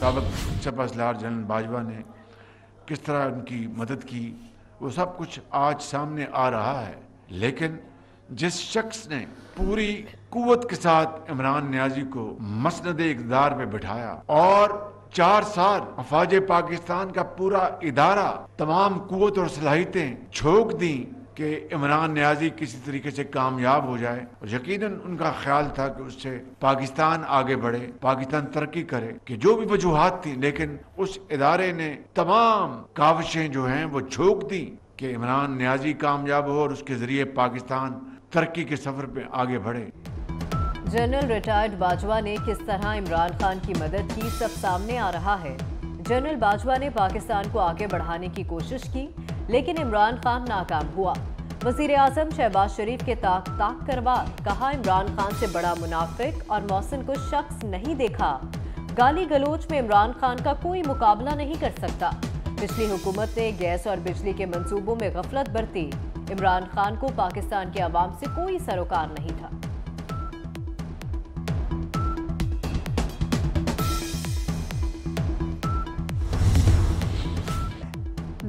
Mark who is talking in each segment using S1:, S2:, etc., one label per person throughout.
S1: सबक सपासलार जनरल बाजवा ने किस तरह उनकी मदद की, वो सब कुछ आज सामने आ रहा है। लेकिन जिस शख्स ने पूरी कुवत के साथ इमरान न्याजी को मसनद इकदार पे बिठाया और चार साल अफाज पाकिस्तान का पूरा इदारा, तमाम कुत और सलाहितें झोंक दी कि इमरान न्याजी किसी तरीके से कामयाब हो जाए। और यकीनन उनका ख्याल था कि उससे पाकिस्तान आगे बढ़े, पाकिस्तान तरक्की करे, कि जो भी वजूहत थी, लेकिन उस इदारे ने तमाम काविशें जो हैं, वो झोंक दी कि इमरान न्याजी कामयाब हो और उसके ज़रिए पाकिस्तान तरक्की के सफ़र पे आगे बढ़े।
S2: जनरल रिटायर्ड बाजवा ने किस तरह इमरान खान की मदद की, सब सामने आ रहा है। जनरल बाजवा ने पाकिस्तान को आगे बढ़ाने की कोशिश की लेकिन इमरान खान नाकाम हुआ। वज़ीर आज़म शहबाज शरीफ के ताक ताक करवा कहा इमरान खान से बड़ा मुनाफिक और मौसम को शख्स नहीं देखा। गाली गलोच में इमरान खान का कोई मुकाबला नहीं कर सकता। पिछली हुकूमत ने गैस और बिजली के मंसूबों में गफलत बरती। इमरान खान को पाकिस्तान के आवाम से कोई सरोकार नहीं था।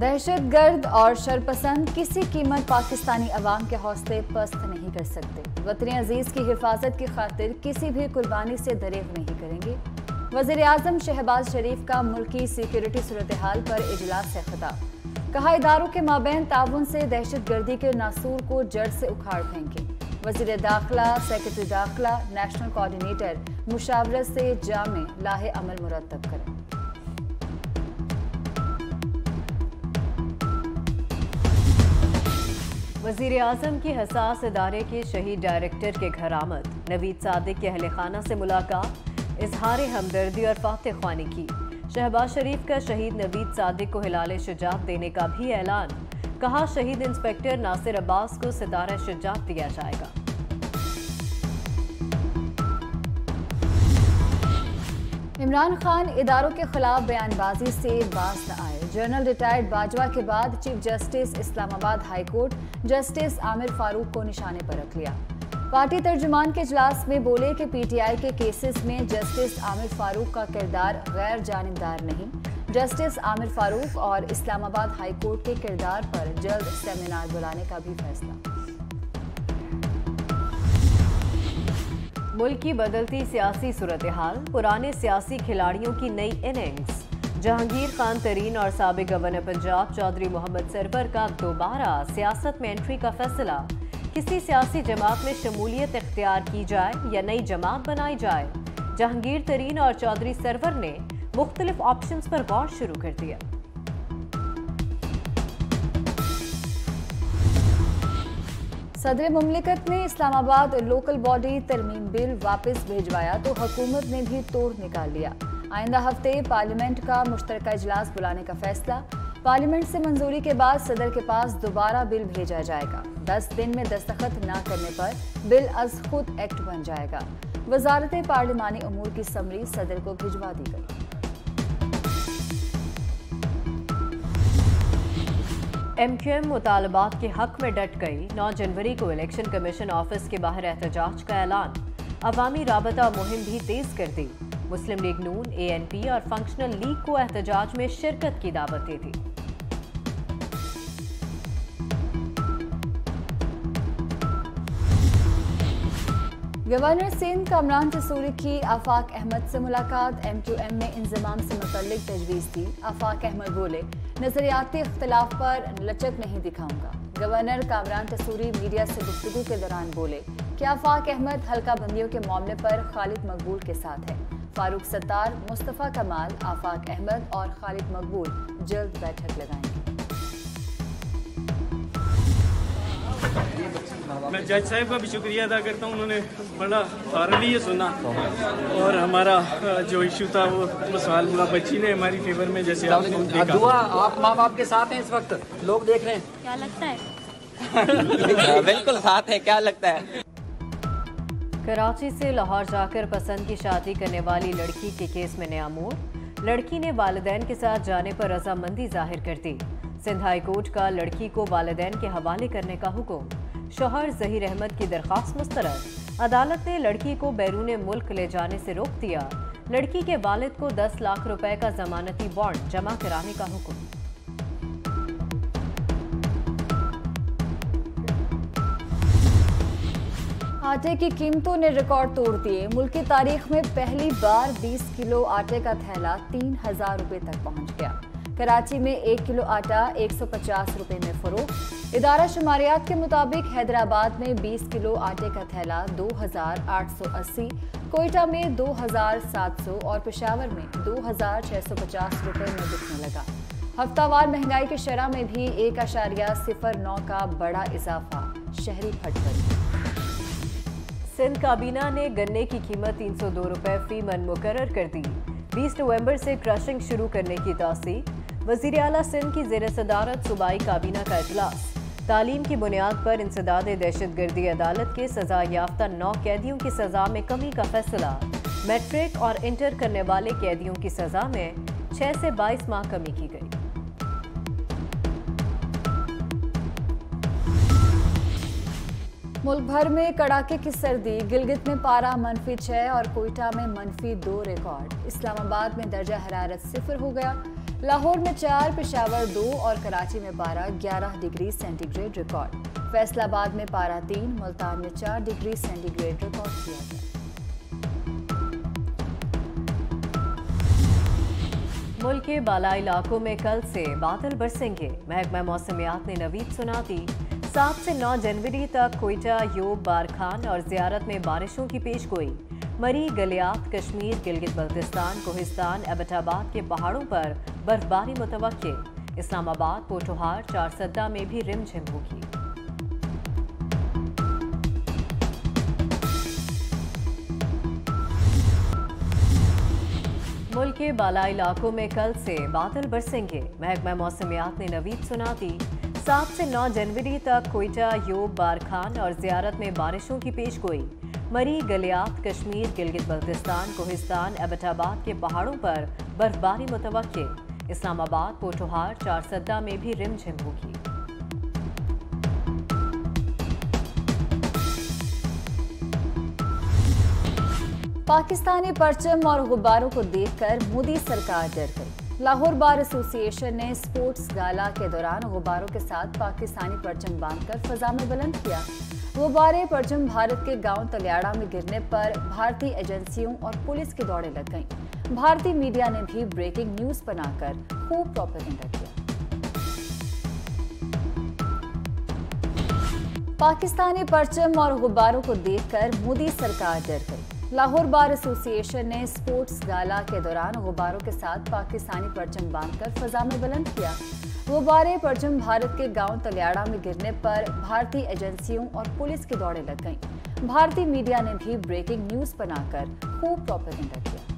S3: दहशत गर्द और शरपसंद किसी कीमत पाकिस्तानी अवाम के हौसले पस्त नहीं कर सकते। वतन अज़ीज़ की हिफाजत की खातिर किसी भी कुर्बानी से दरेग नहीं करेंगे। वज़ीर अजम शहबाज शरीफ का मुल्की सिक्योरिटी सूरत हाल पर इजलास से खताब। कहा, इदारों के माबेन ताउन से दहशत गर्दी के नासूर को जड़ से उखाड़ फेंके। वज़ीर दाखिला सेक्रेटरी दाखिला नेशनल कोऑर्डिनेटर मुशावरत से जामे लाहे अमल मुरतब करें।
S2: वज़ीर आज़म की हसास इदारे के शहीद डायरेक्टर के घर आमद। नवीद सादिक के अहल खाना से मुलाकात, इजहार हमदर्दी और फातह खानी की। शहबाज शरीफ का शहीद नवीद सादिक को हिलाल शुजात देने का भी ऐलान। कहा, शहीद इंस्पेक्टर नासिर अब्बास को सितारा शुजात दिया जाएगा।
S3: इमरान खान इदारों के खिलाफ बयानबाजी से बाज आए। जनरल रिटायर्ड बाजवा के बाद chief justice Islamabad high court justice Aamir Farooq को निशाने पर रख लिया। पार्टी तर्जुमान के इजलास में बोले कि पीटीआई के केसेस में जस्टिस आमिर फारूक का किरदार गैर जानबदार नहीं। जस्टिस आमिर फारूक और इस्लामाबाद हाई कोर्ट के किरदार पर जल्द सेमिनार बुलाने का भी फैसला।
S2: मुल्क की बदलती सियासी सूरत हाल, पुराने सियासी खिलाड़ियों की नई इनिंग्स। जहांगीर खान, तरीन और सबक गवर्नर पंजाब चौधरी मोहम्मद सरवर का दोबारा सियासत में एंट्री का फैसला। किसी सियासी जमात में शमूलियत इख्तियार की जाए या नई जमात बनाई जाए, जहांगीर, तरीन और चौधरी सरवर ने मुख्तलिफ़ ऑप्शन पर गौर शुरू कर दिया।
S3: सदर मुमलिकत ने इस्लामाबाद लोकल बॉडी तरमीम बिल वापस भेजवाया तो हुकूमत ने भी तोड़ निकाल लिया। आइंदा हफ़्ते पार्लियामेंट का मुश्तर इजलास बुलाने का फैसला। पार्लियामेंट से मंजूरी के बाद सदर के पास दोबारा बिल भेजा जाएगा। दस दिन में दस्तखत न करने पर बिल अज खुद एक्ट बन जाएगा। वजारत पार्लिमानी अमूर की समरी सदर को भिजवा दी गई।
S2: एम क्यू एम मुतालबात के हक में डट गई। नौ जनवरी को इलेक्शन कमीशन ऑफ़िस के बाहर एहतजाज का ऐलान। अवामी राबता मुहिम भी तेज कर दी। Muslim League Noon A N P और फंक्शनल लीग को एहतजाज में शिरकत की दावत दी थी
S3: गवर्नर सिंध कमरान तसूरी की आफाक अहमद से मुलाकात। एम क्यू एम में इंजमाम से मुतलिक तजवीज़ दी। आफाक अहमद बोले, नजरियाती इख्तलाफ पर लचक नहीं दिखाऊँगा। गवर्नर कामरान तसूरी मीडिया से गुफ्तु के दौरान बोले कि आफाक अहमद हल्का बंदियों के मामले पर खालिद मकबूल के साथ है? फारूक सत्तार मुस्तफ़ा कमाल आफाक अहमद और खालिद मकबूल जल्द बैठक लगाएँगे।
S4: मैं जज साहब का भी शुक्रिया अदा करता हूँ उन्होंने बड़ा थारली सुना। और हमारा जो इशू था वो सवाल हुआ बच्ची ने हमारी फेवर में जैसे आपने देखा।
S5: दुआ आप माँ बाप के साथ हैं इस वक्त? लोग देख रहे हैं।
S6: क्या लगता है?
S5: बिल्कुल साथ है क्या लगता है?
S2: कराची से लाहौर जाकर पसंद की शादी करने वाली लड़की के केस में नया मोड़। लड़की ने वालदेन के साथ जाने पर रजामंदी ज़ाहिर कर दी। सिंध हाई कोर्ट का लड़की को वालदेन के हवाले करने का हुक्म। शोहर जहीर अहमद की दरख्वास्त मुस्तरद। अदालत ने लड़की को बैरून मुल्क ले जाने से रोक दिया। लड़की के वालिद को 10 लाख रुपए का जमानती बॉन्ड जमा कराने का हुक्म।
S3: आटे की कीमतों ने रिकॉर्ड तोड़ दिए। मुल्क की तारीख में पहली बार 20 किलो आटे का थैला तीन हज़ार रुपए तक पहुँच गया। कराची में एक किलो आटा 150 रुपए में फरोख्त इदारा शुमारियात के मुताबिक हैदराबाद में 20 किलो आटे का थैला 2880 कोयटा में 2700 और पेशावर में 2650 रुपए में बिकने लगा। हफ्तावार महँगाई की शरह में भी एक अशारिया सिफर नौ का बड़ा इजाफा, शहरी फटकर।
S2: सिंध काबीना ने गन्ने की कीमत तीन सौ दो रुपए फ़ी मन मुकर कर दी। 20 नवंबर से क्रशिंग शुरू करने की तोसी वज़ीर अला सिंध की जेर सदारत सूबाई काबीना का अजलास तालीम की बुनियाद पर इंसदाद दहशत गर्दी अदालत के सजा याफ्ता नौ कैदियों की सजा में कमी का फैसला। मैट्रिक और इंटर करने वाले कैदियों की सजा में छह से बाईस माह कमी की गई।
S3: मुल्क भर में कड़ाके की सर्दी, गिलगित में पारा, मनफी छह और कोयटा में मनफी दो रिकॉर्ड। इस्लामाबाद में दर्जा हरारत सिफर हो गया। लाहौर में चार, पिशावर दो और कराची में पारा ग्यारह डिग्री सेंटीग्रेड रिकॉर्ड। फैसलाबाद में पारा तीन, मुल्तान में चार डिग्री सेंटीग्रेड रिकॉर्ड किया गया।
S2: मुल्क के बाला इलाकों में कल से बादल बरसेंगे। महकमा मौसमियात ने नवीद सुना दी। सात से नौ जनवरी तक कोयटा, योग, बारखान और जियारत में बारिशों की पेश गोई मरी, गलियात, कश्मीर, गिलगित बल्तिस्तान, कोहिस्तान एबटाबाद के पहाड़ों पर बर्फबारी मुतव इस्लामाबाद पोटोहार चारसद्दा में भी रिमझिम होगी। मुल्क के बाला इलाकों में कल से बादल बरसेंगे। महकमा मौसमियात ने नवीद सुना दी। सात से नौ जनवरी तक कोयटा, योग, बारखान और जियारत में बारिशों की पेश गोई मरी, गलियात, कश्मीर, गिलगित बल्तिस्तान, कोहिस्तान एबटाबाद के पहाड़ों पर बर्फबारी मुतवक्के। इस्लामाबाद पोटोहार चारसद्दा में भी रिमझिम होगी।
S3: पाकिस्तानी परचम और गुब्बारों को देखकर मोदी सरकार डर गई। लाहौर बार एसोसिएशन ने स्पोर्ट्स गाला के दौरान गुब्बारों के साथ पाकिस्तानी परचम बांधकर फजा में बुलंद किया। गुब्बारे परचम भारत के गाँव तलियाड़ा में गिरने पर भारतीय एजेंसियों और पुलिस की दौड़े लग गईं। भारतीय मीडिया ने भी ब्रेकिंग न्यूज़ बनाकर खूब प्रोपेगेंडा किया। पाकिस्तानी परचम और गुब्बारों को देखकर मोदी सरकार डर गई। लाहौर बार एसोसिएशन ने स्पोर्ट्स गाला के दौरान गुब्बारों के साथ पाकिस्तानी परचम बांधकर फजा में बुलंद किया गुब्बारे परचम भारत के गाँव तलियाड़ा में गिरने पर भारतीय एजेंसियों और पुलिस की दौड़े लग गईं। भारतीय मीडिया ने भी ब्रेकिंग न्यूज़ बनाकर खूब प्रॉपर किया